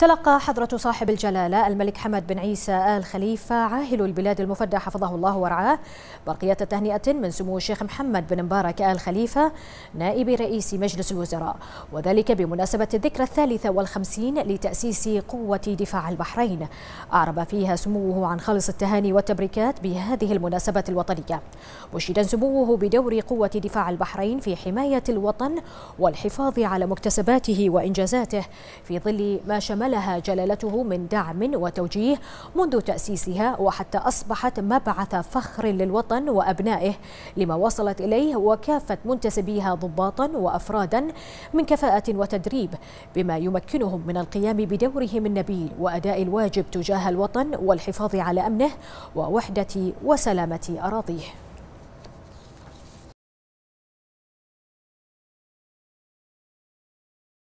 تلقى حضرة صاحب الجلالة الملك حمد بن عيسى آل خليفة عاهل البلاد المفدى حفظه الله ورعاه. برقية تهنئة من سمو الشيخ محمد بن مبارك آل خليفة نائب رئيس مجلس الوزراء. وذلك بمناسبة الذكرى الثالثة والخمسين لتأسيس قوة دفاع البحرين. أعرب فيها سموه عن خالص التهاني والتبريكات بهذه المناسبة الوطنية. مشيدا سموه بدور قوة دفاع البحرين في حماية الوطن والحفاظ على مكتسباته وإنجازاته. في ظل ما شمل لها جلالته من دعم وتوجيه منذ تأسيسها وحتى أصبحت مبعث فخر للوطن وأبنائه لما وصلت إليه وكافة منتسبيها ضباطا وأفرادا من كفاءة وتدريب بما يمكنهم من القيام بدورهم النبيل وأداء الواجب تجاه الوطن والحفاظ على أمنه ووحدة وسلامة أراضيه.